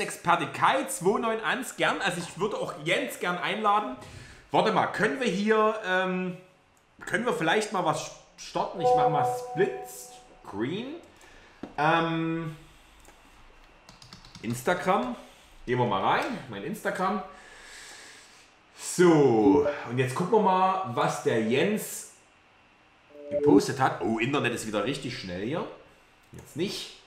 Experte Kai 291 gern. Also ich würde auch Jens gern einladen. Warte mal, können wir hier, ähm, können wir vielleicht mal was starten? Ich mache mal Split Screen. Ähm, Instagram. Gehen wir mal rein. Mein Instagram. So, und jetzt gucken wir mal, was der Jens gepostet hat. Oh, Internet ist wieder richtig schnell hier. Jetzt nicht.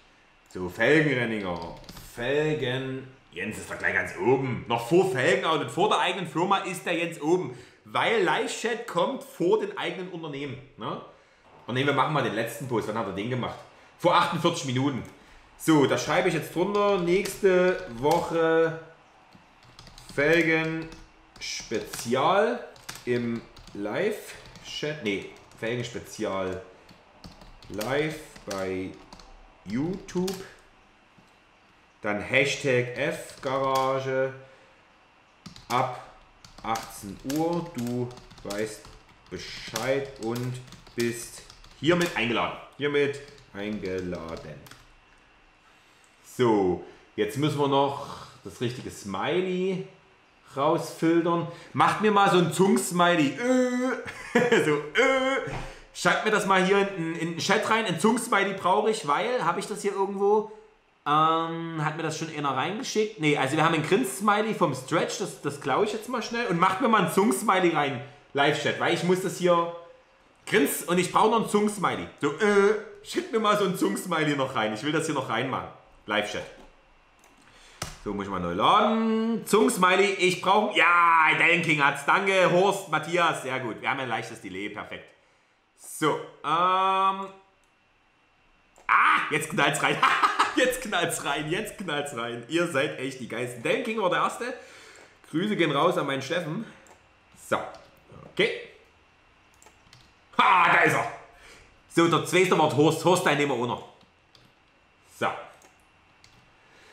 So, Felgenrenninger. Felgen. Jens ist da gleich ganz oben. Noch vor Felgenaudit, vor der eigenen Firma ist der Jens oben. Weil Live-Chat kommt vor den eigenen Unternehmen. Ne? Und ne, wir machen mal den letzten Post. Wann hat er den gemacht? Vor 48 Minuten. So, da schreibe ich jetzt drunter. Nächste Woche Felgen Spezial im Live-Chat. Ne, Felgen Spezial live bei YouTube. Dann Hashtag F-Garage ab 18 Uhr. Du weißt Bescheid und bist hiermit eingeladen. Hiermit eingeladen. So, jetzt müssen wir noch das richtige Smiley rausfiltern. Macht mir mal so ein Zung-Smiley. So, äh. Schreibt mir das mal hier in, in den Chat rein. Ein Zung-Smiley brauche ich, weil, habe ich das hier irgendwo? Ähm, hat mir das schon einer reingeschickt? Ne, also wir haben ein Grins-Smiley vom Stretch, das, das klaue ich jetzt mal schnell. Und macht mir mal ein Zung-Smiley rein, Live-Chat, weil ich muss das hier grins und ich brauche noch ein Zung-Smiley. So, äh, schickt mir mal so ein Zung-Smiley noch rein. Ich will das hier noch reinmachen. Live-Chat. So, muss ich mal neu laden. Zung-Smiley, ich brauche... Ja, King hat's. Danke, Horst, Matthias. Sehr gut. Wir haben ein leichtes Delay. Perfekt. So, ähm... Ah, jetzt knallt's rein. jetzt knallt's rein. Jetzt knallt's rein. Ihr seid echt die Geisten. King war der Erste. Grüße gehen raus an meinen Steffen. So, okay. Ha, da ist er. So, der zweite Wort Horst. Horst, dein nehmen wir noch. So.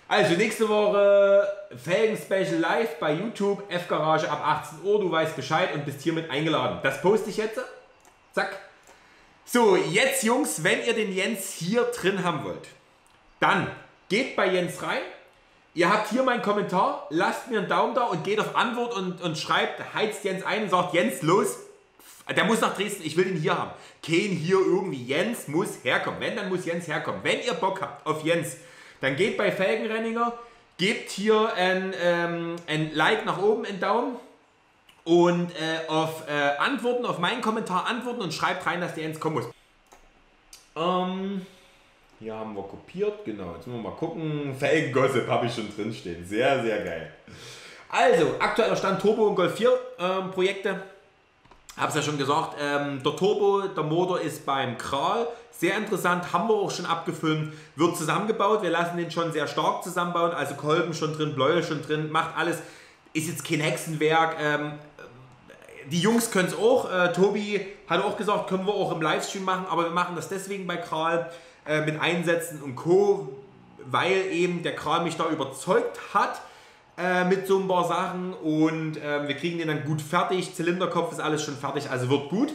Also nächste Woche Felgen Special Live bei YouTube, F-Garage ab 18 Uhr. Du weißt Bescheid und bist hiermit eingeladen. Das poste ich jetzt. Zack. So, jetzt Jungs, wenn ihr den Jens hier drin haben wollt, dann geht bei Jens rein. Ihr habt hier meinen Kommentar, lasst mir einen Daumen da und geht auf Antwort und, und schreibt, heizt Jens ein und sagt, Jens, los, der muss nach Dresden, ich will ihn hier haben. Kein hier irgendwie, Jens muss herkommen. Wenn, dann muss Jens herkommen. Wenn ihr Bock habt auf Jens, dann geht bei Felgenrenninger, gebt hier ein, ähm, ein Like nach oben, einen Daumen und äh, auf äh, Antworten, auf meinen Kommentar antworten und schreibt rein, dass der Jens kommen muss. Ähm, hier haben wir kopiert, genau. Jetzt müssen wir mal gucken. Felgengossip habe ich schon drin stehen. Sehr, sehr geil. Also, aktueller Stand Turbo und Golf 4 ähm, Projekte. Hab's ja schon gesagt, ähm, der Turbo, der Motor ist beim Kral. Sehr interessant, haben wir auch schon abgefilmt. Wird zusammengebaut, wir lassen den schon sehr stark zusammenbauen. Also Kolben schon drin, Bläue schon drin, macht alles. Ist jetzt kein Hexenwerk. Ähm, die Jungs können es auch. Äh, Tobi hat auch gesagt, können wir auch im Livestream machen, aber wir machen das deswegen bei Kral äh, mit Einsätzen und Co., weil eben der Kral mich da überzeugt hat äh, mit so ein paar Sachen und äh, wir kriegen den dann gut fertig. Zylinderkopf ist alles schon fertig, also wird gut.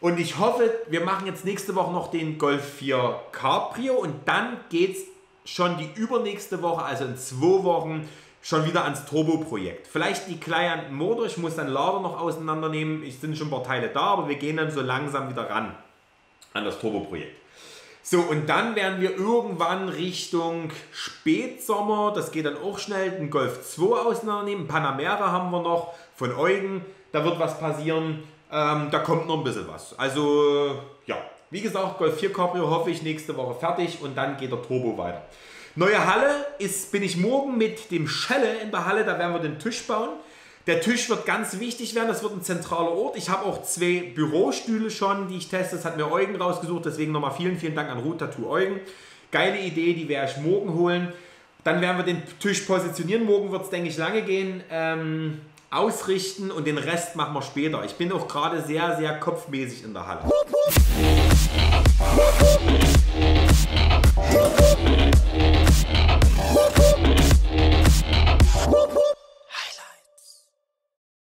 Und ich hoffe, wir machen jetzt nächste Woche noch den Golf 4 Cabrio und dann geht es schon die übernächste Woche, also in zwei Wochen, schon wieder ans Turbo-Projekt. Vielleicht die kleinen Motor, ich muss dann Lader noch auseinandernehmen. Es sind schon ein paar Teile da, aber wir gehen dann so langsam wieder ran an das Turbo-Projekt. So, und dann werden wir irgendwann Richtung Spätsommer, das geht dann auch schnell, den Golf 2 auseinandernehmen. Panamera haben wir noch von Eugen, da wird was passieren. Ähm, da kommt noch ein bisschen was. Also, ja, wie gesagt, Golf 4 Cabrio hoffe ich nächste Woche fertig und dann geht der Turbo weiter. Neue Halle ist, bin ich morgen mit dem Schelle in der Halle, da werden wir den Tisch bauen. Der Tisch wird ganz wichtig werden, das wird ein zentraler Ort. Ich habe auch zwei Bürostühle schon, die ich teste. Das hat mir Eugen rausgesucht, deswegen nochmal vielen, vielen Dank an Root Tattoo Eugen. Geile Idee, die werde ich morgen holen. Dann werden wir den Tisch positionieren. Morgen wird es, denke ich, lange gehen. Ähm, ausrichten und den Rest machen wir später. Ich bin auch gerade sehr, sehr kopfmäßig in der Halle.